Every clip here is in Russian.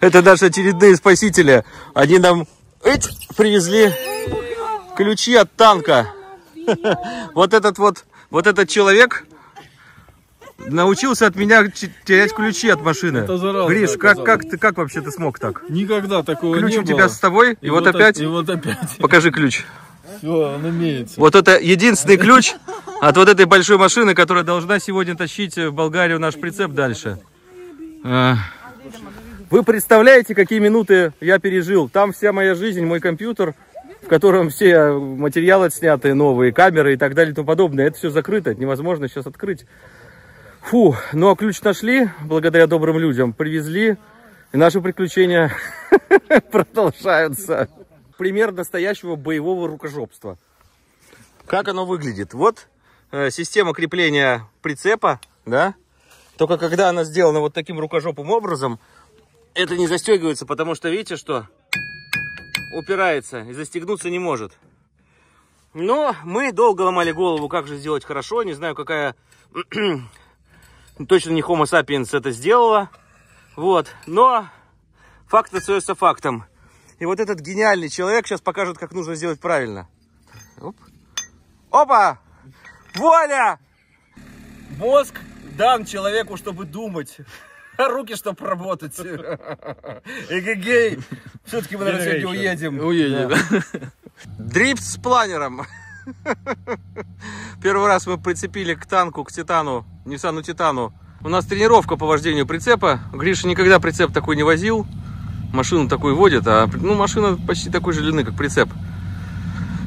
Это наши очередные спасители. Они нам эть, привезли ключи от танка. Вот этот вот, вот этот человек научился от меня терять ключи от машины. Это зараза, Гриш, как, как, ты, как вообще ты смог так? Никогда такого ключ не было. Ключ у тебя с тобой, и, и вот, вот опять? И вот опять. Покажи ключ. Все, он имеется. Вот это единственный ключ от вот этой большой машины, которая должна сегодня тащить в Болгарию наш прицеп дальше. Вы представляете, какие минуты я пережил? Там вся моя жизнь, мой компьютер, в котором все материалы сняты, новые камеры и так далее и тому подобное. Это все закрыто, невозможно сейчас открыть. Фу, ну, а ключ нашли, благодаря добрым людям, привезли, и наши приключения продолжаются. Пример настоящего боевого рукожопства. Как оно выглядит? Вот э, система крепления прицепа, да? Только когда она сделана вот таким рукожопым образом, это не застегивается, потому что, видите, что упирается и застегнуться не может. Но мы долго ломали голову, как же сделать хорошо. Не знаю, какая точно не Homo sapiens это сделала. Вот. Но факт остается фактом. И вот этот гениальный человек сейчас покажет, как нужно сделать правильно. Оп. Опа! Воля! Мозг дан человеку, чтобы думать. Руки, чтобы работать. Эгегей. Все-таки мы, наверное, сегодня уедем. Уедем. Дрифт с планером. Первый раз мы прицепили к танку, к Титану, Ниссану Титану. У нас тренировка по вождению прицепа. Гриша никогда прицеп такой не возил. Машину такой водит, а ну, машина почти такой же длины, как прицеп.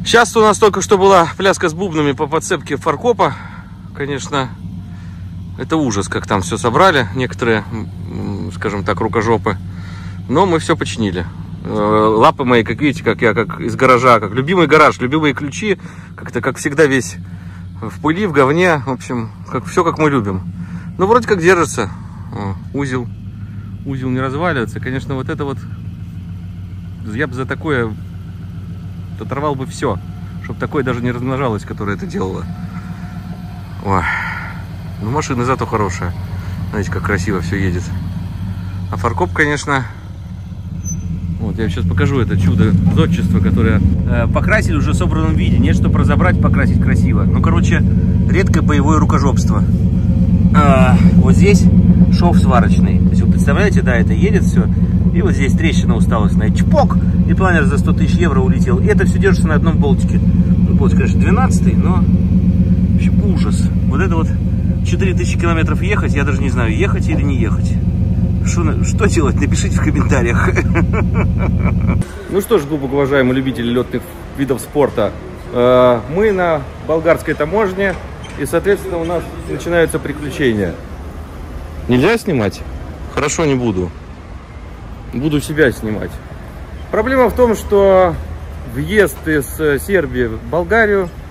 Сейчас у нас только что была пляска с бубнами по подцепке фаркопа. Конечно, это ужас, как там все собрали. Некоторые, скажем так, рукожопы. Но мы все починили. Э, лапы мои, как видите, как я, как из гаража, как любимый гараж, любимые ключи. Как-то, как всегда, весь в пыли, в говне. В общем, как, все, как мы любим. Ну, вроде как держится. О, узел. Узел не разваливается. Конечно, вот это вот... Я бы за такое оторвал бы все. Чтобы такое даже не размножалось, которое это делало. Ой. Ну, машина зато хорошая. Знаете, как красиво все едет. А фаркоп, конечно... Вот, я сейчас покажу это чудо зодчества, которое э, покрасили уже в собранном виде. Нет, чтобы разобрать, покрасить красиво. Ну, короче, редкое боевое рукожопство. А, вот здесь шов сварочный. То есть вы представляете, да, это едет все. И вот здесь трещина усталостная. Чпок! И планер за 100 тысяч евро улетел. И это все держится на одном болтике. Ну, болтик, конечно, 12 но вообще ужас. Вот это вот 4000 километров ехать, я даже не знаю, ехать или не ехать. Что, что делать? Напишите в комментариях. Ну что ж, глубоко уважаемые любители летных видов спорта, э, мы на болгарской таможне и, соответственно, у нас начинаются приключения. Нельзя снимать? Хорошо, не буду. Буду себя снимать. Проблема в том, что въезд из Сербии в Болгарию, э,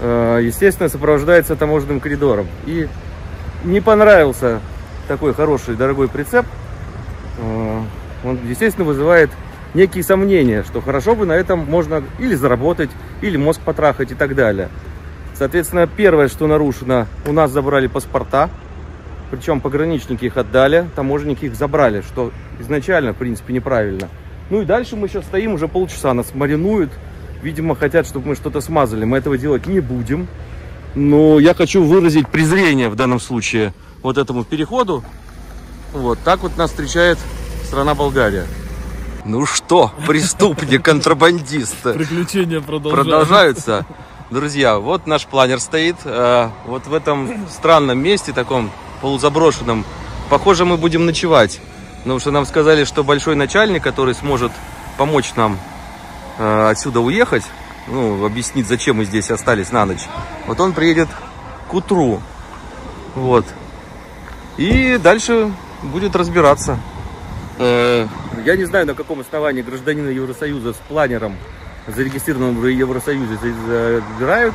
естественно, сопровождается таможенным коридором. И не понравился такой хороший, дорогой прицеп. Э, он, естественно, вызывает некие сомнения, что хорошо бы на этом можно или заработать, или мозг потрахать и так далее. Соответственно, первое, что нарушено, у нас забрали паспорта, причем пограничники их отдали, таможенники их забрали, что изначально, в принципе, неправильно. Ну и дальше мы сейчас стоим, уже полчаса нас маринуют, видимо, хотят, чтобы мы что-то смазали. Мы этого делать не будем. Но я хочу выразить презрение в данном случае вот этому переходу. Вот так вот нас встречает страна Болгария. Ну что, преступник, контрабандист. Приключения продолжаются. Продолжаются. Друзья, вот наш планер стоит. Э, вот в этом странном месте, таком полузаброшенном. Похоже, мы будем ночевать. Потому что нам сказали, что большой начальник, который сможет помочь нам отсюда уехать, ну, объяснить, зачем мы здесь остались на ночь. Вот он приедет к утру. Вот. И дальше будет разбираться. Э, я не знаю, на каком основании гражданина Евросоюза с планером зарегистрированным в Евросоюзе забирают,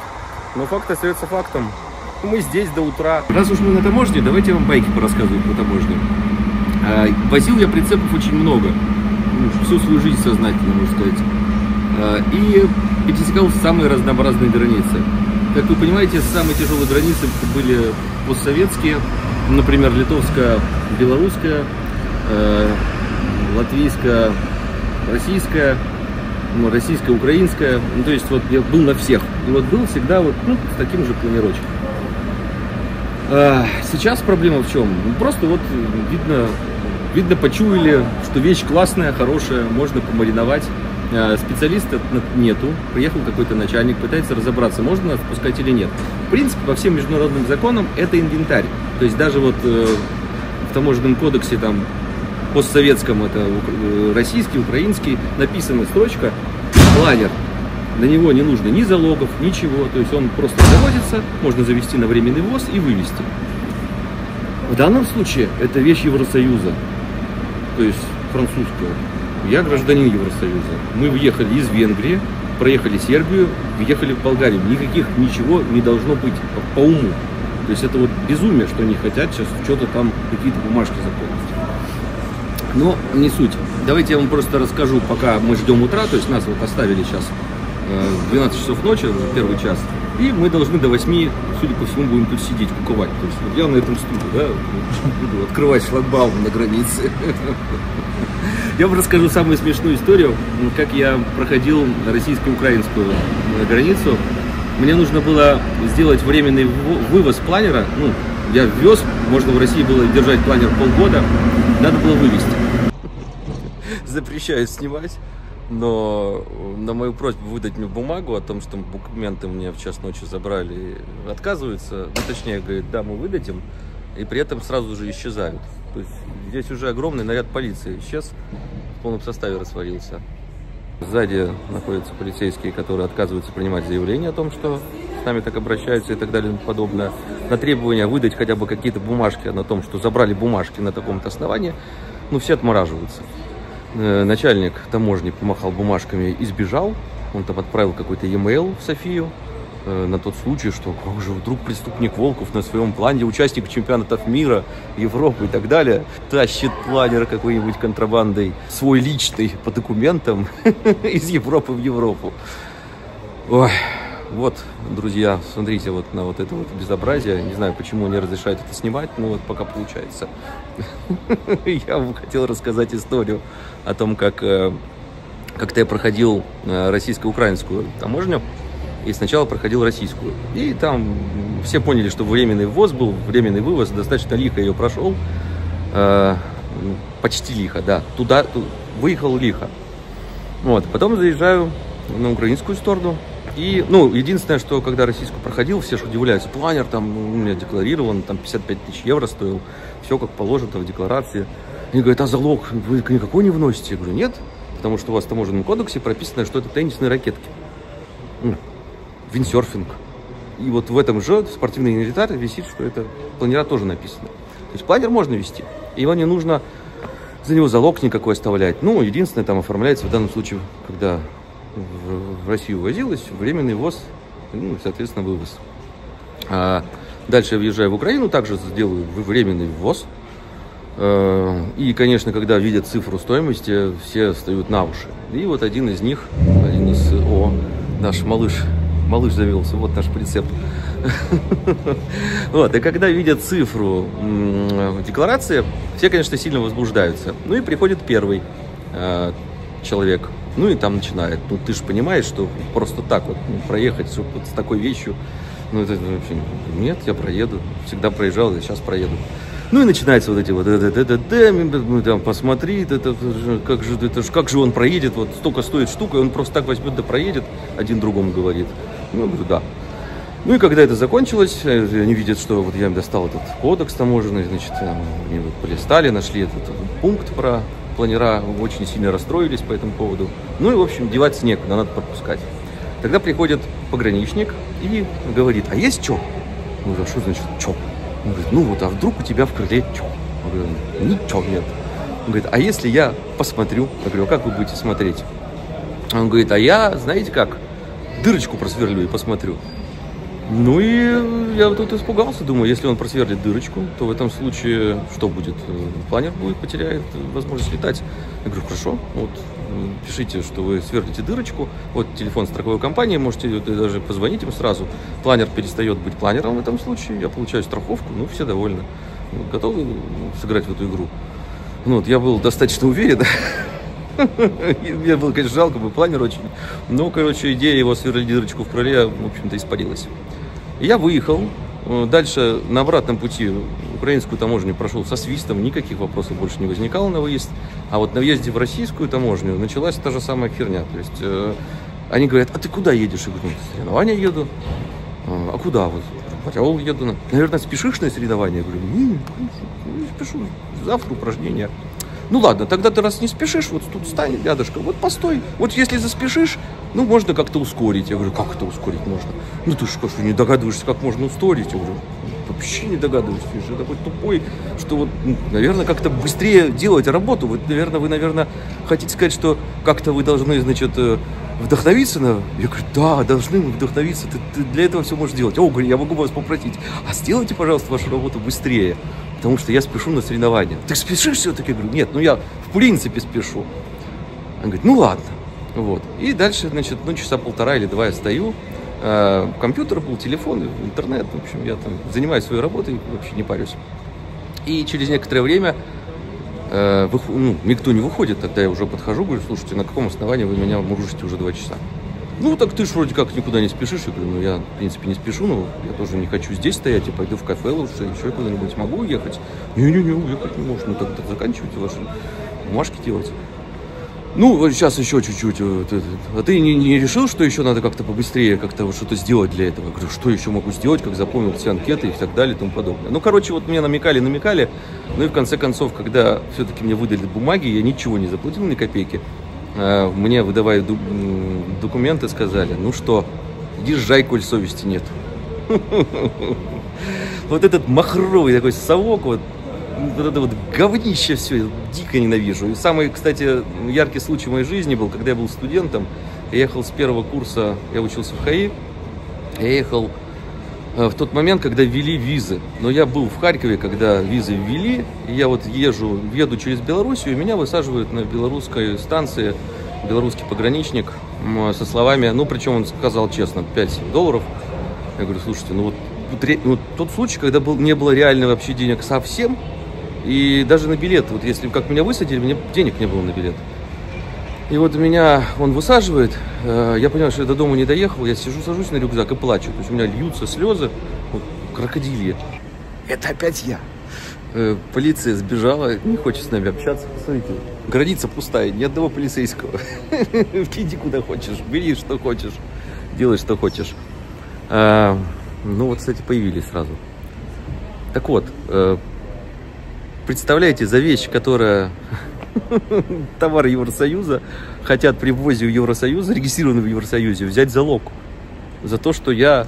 но факт остается фактом. Мы здесь до утра. Раз уж мы на таможне, давайте я вам байки порассказываю про таможню. А, возил я прицепов очень много, ну, всю свою жизнь сознательно, можно сказать. А, и пересекал самые разнообразные границы. Как вы понимаете, самые тяжелые границы были постсоветские, например, литовская, белорусская, а, латвийско-российская, ну, российско-украинская. Ну, то есть вот я был на всех. И вот был всегда вот ну, с таким же планировочком. А, сейчас проблема в чем? Ну, Просто вот видно, видно, почуяли, что вещь классная, хорошая, можно помариновать. А, Специалиста нету, приехал какой-то начальник, пытается разобраться, можно нас впускать или нет. В принципе, по всем международным законам это инвентарь. То есть даже вот э, в таможенном кодексе там постсоветском, это э, российский, украинский, написана строчка планер. На него не нужно ни залогов, ничего. То есть он просто заводится, можно завести на временный ввоз и вывести. В данном случае это вещь Евросоюза, то есть французская. Я гражданин Евросоюза. Мы въехали из Венгрии, проехали Сербию, въехали в Болгарию. Никаких ничего не должно быть по, по уму. То есть это вот безумие, что они хотят сейчас что-то там, какие-то бумажки заполнить. Но не суть. Давайте я вам просто расскажу, пока мы ждем утра, то есть нас вот оставили сейчас э, в 12 часов ночи, первый час, и мы должны до 8, судя по всему, будем тут сидеть, куковать. То есть вот я на этом стуле, да, буду открывать шлагбаум на границе. Я вам расскажу самую смешную историю, как я проходил российско-украинскую границу. Мне нужно было сделать временный вывоз планера. Ну, я ввез, можно в России было держать планер полгода, надо было вывести. Запрещаю снимать, но на мою просьбу выдать мне бумагу о том, что документы мне в час ночи забрали, отказываются. Ну, точнее, говорит, да, мы выдадим, и при этом сразу же исчезают. То есть здесь уже огромный наряд полиции исчез, в полном составе растворился. Сзади находятся полицейские, которые отказываются принимать заявление о том, что с нами так обращаются и так далее и подобное. На требование выдать хотя бы какие-то бумажки на том, что забрали бумажки на таком-то основании, ну, все отмораживаются. Э, Начальник таможни помахал бумажками и сбежал. Он там отправил какой-то e-mail в Софию э, на тот случай, что как же вдруг преступник Волков на своем плане, участник чемпионатов мира, Европы и так далее, тащит планер какой-нибудь контрабандой, свой личный по документам из Европы в Европу. Ой, вот, друзья, смотрите вот на вот это вот безобразие. Не знаю, почему не разрешают это снимать, но вот пока получается. Я вам хотел рассказать историю о том, как э, как-то я проходил э, российско-украинскую таможню, и сначала проходил российскую. И там все поняли, что временный ввоз был, временный вывоз, достаточно лихо ее прошел. Э, почти лихо, да. Туда, ту- выехал лихо. Вот, потом заезжаю на украинскую сторону. И, ну, единственное, что когда российскую проходил, все же удивляются. Планер там ну, у меня декларирован, там 55 тысяч евро стоил. Все как положено в декларации. Они говорят, а залог вы никакой не вносите? Я говорю, нет, потому что у вас в таможенном кодексе прописано, что это теннисные ракетки. Ну, виндсерфинг. И вот в этом же спортивный инвентарь висит, что это планера тоже написано. То есть планер можно вести. Его не нужно за него залог никакой оставлять. Ну, единственное, там оформляется в данном случае, когда в, Россию возилось, временный ввоз, ну, соответственно, вывоз. А дальше я въезжаю в Украину, также сделаю временный ввоз. Э, И, конечно, когда видят цифру стоимости, все встают на уши. И вот один из них, один из, о, наш малыш, малыш завелся, вот наш прицеп. Вот, и когда видят цифру декларации, все, конечно, сильно возбуждаются. Ну и приходит первый э, человек, ну и там начинает. Ну ты же понимаешь, что просто так вот ну, проехать с- вот с такой вещью, ну это вообще, нет, я проеду, всегда проезжал, я сейчас проеду. Ну и начинаются вот эти вот, да, да, да, да, ну там посмотри, это, как же, это ж- как же он проедет, вот столько стоит штука, и он просто так возьмет да проедет, один другому говорит. Ну, я говорю, да. Ну и когда это закончилось, э, они видят, что вот я им достал этот кодекс таможенный, значит, они вот полистали, нашли этот пункт про планера, очень сильно расстроились по этому поводу. Ну и, в общем, деваться некуда, надо пропускать. Тогда приходит пограничник и говорит, а есть что? Ну, а что значит что? Он говорит, ну вот, а вдруг у тебя в крыле что? Я говорю, ничего нет. Он говорит, а если я посмотрю? Я говорю, а как вы будете смотреть? Он говорит, а я, знаете как, дырочку просверлю и посмотрю. Ну и я вот тут испугался, думаю, если он просверлит дырочку, то в этом случае что будет? Планер будет, потеряет возможность летать. Я говорю, хорошо, вот пишите, что вы сверлите дырочку, вот телефон страховой компании, можете даже позвонить им сразу. Планер перестает быть планером в этом случае, я получаю страховку, ну все довольны. Ну, Готовы сыграть в эту игру? Ну, вот, я был достаточно уверен. Мне было, конечно, жалко, был планер очень. Но, короче, идея его сверлить дырочку в крыле, в общем-то, испарилась. Я выехал. Э, Дальше на обратном пути украинскую таможню прошел со свистом, никаких вопросов больше не возникало на выезд. А вот на въезде в российскую таможню началась та же самая херня. То есть э, они говорят, а ты куда едешь? Я говорю, «Ну, соревнования еду. «А, А куда? Вот, Орел еду. Наверное, спешишь на соревнования? Я говорю, не, не спешу. Завтра упражнения. Ну ладно, тогда ты раз не спешишь, вот тут стань рядышком, вот постой. Вот если заспешишь, ну можно как-то ускорить. Я говорю, как это ускорить можно? Ну ты что, что не догадываешься, как можно ускорить? Я говорю, вообще не догадываюсь, ты же такой тупой, что вот, ну, наверное, как-то быстрее делать работу. Вот, наверное, вы, наверное, хотите сказать, что как-то вы должны, значит, э, вдохновиться на... Я говорю, да, должны мы вдохновиться, ты, ты для этого все можешь делать. О, говорю, я могу вас попросить, а сделайте, пожалуйста, вашу работу быстрее, потому что я спешу на соревнования. Ты спешишь все-таки? Я говорю, нет, ну я в принципе спешу. Он говорит, ну ладно. Вот. И дальше, значит, ну часа полтора или два я стою. Э, компьютер был, телефон, интернет. В общем, я там занимаюсь своей работой, вообще не парюсь. И через некоторое время э, вых- ну, никто не выходит, тогда я уже подхожу, говорю, слушайте, на каком основании вы меня мурыжите уже два часа? Ну, так ты ж вроде как никуда не спешишь. Я говорю, ну, я, в принципе, не спешу, но я тоже не хочу здесь стоять, я пойду в кафе лучше, еще куда-нибудь могу уехать. Не-не-не, уехать не можно, ну, тогда заканчивайте ваши бумажки делать. Ну, сейчас еще чуть-чуть. это. А ты не, не решил, что еще надо как-то побыстрее, как-то вот что-то сделать для этого? Я говорю, что еще могу сделать, как запомнил все анкеты и так далее и тому подобное. Ну, короче, вот мне намекали, намекали. Ну и в конце концов, когда все-таки мне выдали бумаги, я ничего не заплатил ни копейки. А, Мне, выдавая документы, сказали, ну что, езжай, коль совести нет. Вот этот махровый такой совок, вот, вот это вот говнище все, дико ненавижу. И самый, кстати, яркий случай в моей жизни был, когда я был студентом. Я ехал с первого курса, я учился в ХАИ. Я ехал э, в тот момент, когда ввели визы. Но я был в Харькове, когда визы ввели. И я вот езжу, еду через Белоруссию, и меня высаживают на белорусской станции белорусский пограничник со словами, ну, причем он сказал честно, 5 долларов. Я говорю, слушайте, ну вот, вот ну, тот случай, когда был, не было реально вообще денег совсем, и даже на билет, вот если как меня высадили, мне денег не было на билет. И вот меня он высаживает, э, я понимаю, что я до дома не доехал, я сижу, сажусь на рюкзак и плачу. То есть у меня льются слезы, вот, крокодильи. Это опять я. Э, Полиция сбежала, не хочет с нами общаться. Посмотрите, граница пустая, ни одного полицейского. Иди куда хочешь, бери что хочешь, делай что хочешь. А, Ну вот, кстати, появились сразу. Так вот, э, представляете, за вещь, которая товар Евросоюза, хотят при ввозе в Евросоюз, зарегистрированный в Евросоюзе, взять залог за то, что я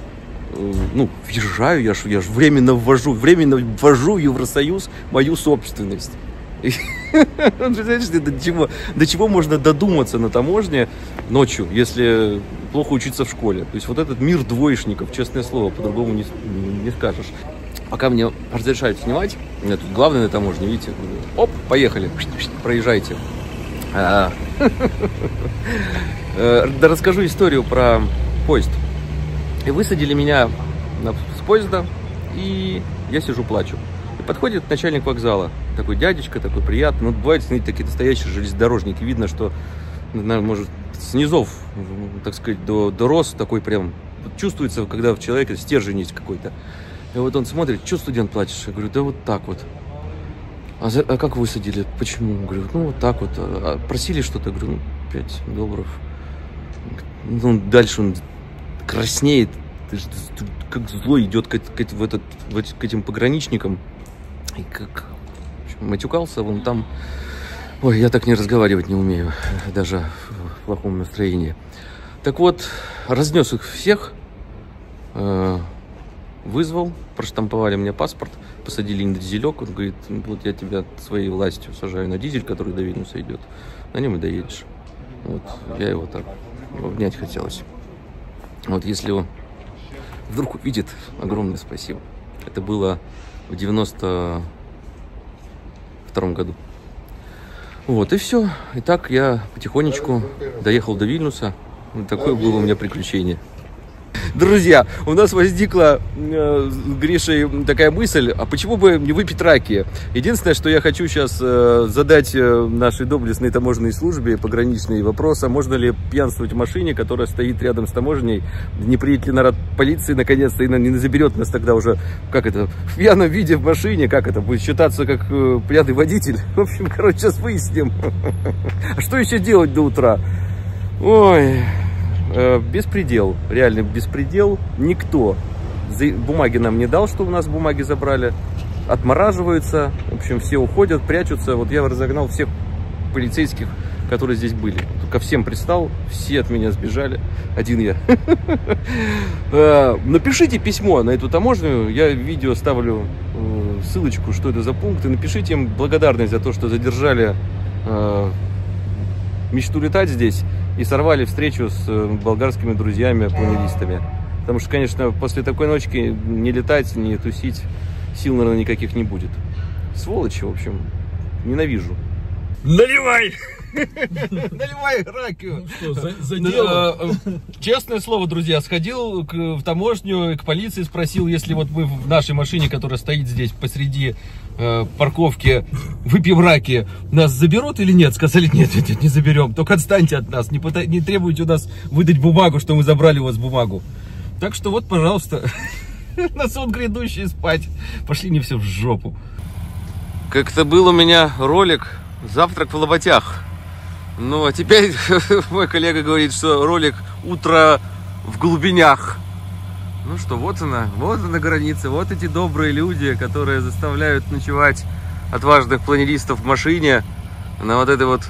э, ну, въезжаю, я ж, я ж временно ввожу, временно ввожу в Евросоюз мою собственность. Знаешь, до чего, до чего можно додуматься на таможне ночью, если плохо учиться в школе. То есть вот этот мир двоечников, честное слово, по-другому не, не скажешь. Пока мне разрешают снимать, у меня тут главное на таможне, видите, оп, поехали, проезжайте. А, э, Да расскажу историю про поезд. И высадили меня с поезда, и я сижу, плачу. И подходит начальник вокзала, такой дядечка, такой приятный. Ну, бывают, знаете, такие настоящие железнодорожники. Видно, что, наверное, может, с низов, так сказать, до, до рост такой прям чувствуется, когда в человеке стержень есть какой-то. И вот он смотрит, что студент плачешь? Я говорю, да вот так вот. А, за- а как высадили? Почему? Говорю, ну вот так вот. А просили что-то? Говорю, ну, 5 долларов. Ну, дальше он краснеет, как злой идет к, к в этот, в к этим пограничникам. И как общем, матюкался, вон там... Ой, я так не разговаривать не умею, даже в плохом настроении. Так вот, разнес их всех, э, вызвал, проштамповали мне паспорт, посадили на дизелек. Он говорит, «Ну, вот я тебя своей властью сажаю на дизель, который до Вильнюса идет. На нем и доедешь. Вот, я его так обнять хотелось. Вот если он вдруг увидит, огромное спасибо. Это было в 92 году. Вот, и все. И так я потихонечку доехал до Вильнюса. Такое было у меня приключение. Друзья, у нас возникла э, с Гришей такая мысль, а почему бы не выпить раки? Единственное, что я хочу сейчас э, задать э, нашей доблестной таможенной службе пограничный вопрос, а можно ли пьянствовать в машине, которая стоит рядом с таможней, не приедет ли наряд полиции наконец-то и не заберет нас тогда уже, как это, в пьяном виде в машине, как это, будет считаться как пьяный водитель? В общем, короче, сейчас выясним. А что еще делать до утра? Ой, беспредел, реально беспредел. Никто бумаги нам не дал, что у нас бумаги забрали. Отмораживаются, в общем, все уходят, прячутся. Вот я разогнал всех полицейских, которые здесь были. Ко всем пристал, все от меня сбежали. Один я. Э, Напишите письмо на эту таможню. Я видео ставлю э, ссылочку, что это за пункты. Напишите им благодарность за то, что задержали э, мечту летать здесь и сорвали встречу с э, болгарскими друзьями, планеристами. Потому что, конечно, после такой ночки не летать, не тусить сил, наверное, никаких не будет. Сволочи, в общем, ненавижу. Наливай! Наливай ракию! Что, за, за дело? Э, Честное слово, друзья, сходил к- в таможню, к полиции спросил, если вот мы в нашей машине, которая стоит здесь посреди э, парковки, выпьем раки, нас заберут или нет? Сказали, нет, нет, нет, не заберем, только отстаньте от нас, не требуйте у нас выдать бумагу, что мы забрали у вас бумагу. Так что вот, пожалуйста, на сон грядущий спать. Пошли не все в жопу. Как-то был у меня ролик «Завтрак в лоботях». Ну, а теперь мой коллега говорит, что ролик «Утро в глубинях». Ну что, вот она, вот она граница, вот эти добрые люди, которые заставляют ночевать отважных планеристов в машине на вот этой вот,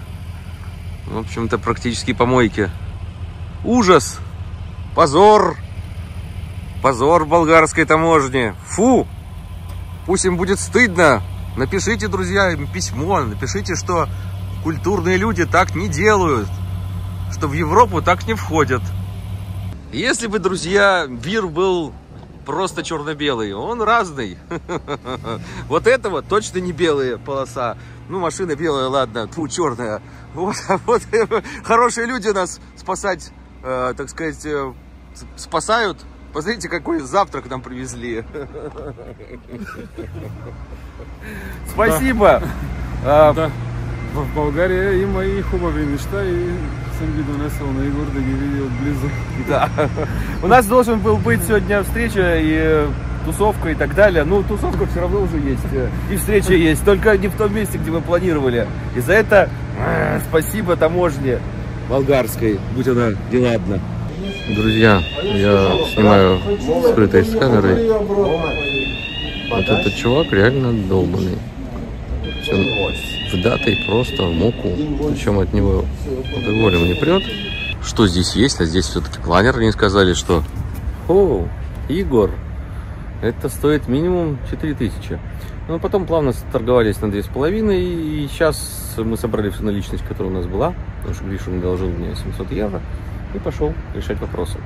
в общем-то, практически помойке. Ужас! Позор! Позор болгарской таможни! Фу! Пусть им будет стыдно. Напишите, друзья, им письмо, напишите, что культурные люди так не делают, что в Европу так не входят. Если бы, друзья, мир был просто черно-белый, он разный. Вот это вот точно не белая полоса. Ну, машина белая, ладно, тьфу, черная. Вот, а вот хорошие люди нас спасать, э, так сказать, э, спасают. Посмотрите, какой завтрак нам привезли. Спасибо. А, Да. В България има и хубави неща и съм ги донесъл на Игор да ги види отблизо. Да. У нас должен был быть сегодня встреча и э, тусовка и так далее. Ну, тусовка все равно уже есть. э, И встреча есть. Только не в том месте, где мы планировали. И за это э, спасибо таможне болгарской. Будь она неладна. Друзья, я снимаю скрытой с камерой. Вот этот чувак реально долбанный. Он вдатый просто в муку. Причем от него алкоголем не прет. Что здесь есть? А здесь все-таки планер. Они сказали, что... О, Игорь, это стоит минимум 4000. Ну, потом плавно торговались на 2,5. И сейчас мы собрали всю наличность, которая у нас была. Потому что Гриша надолжил мне 700 евро. И пошел решать вопросы.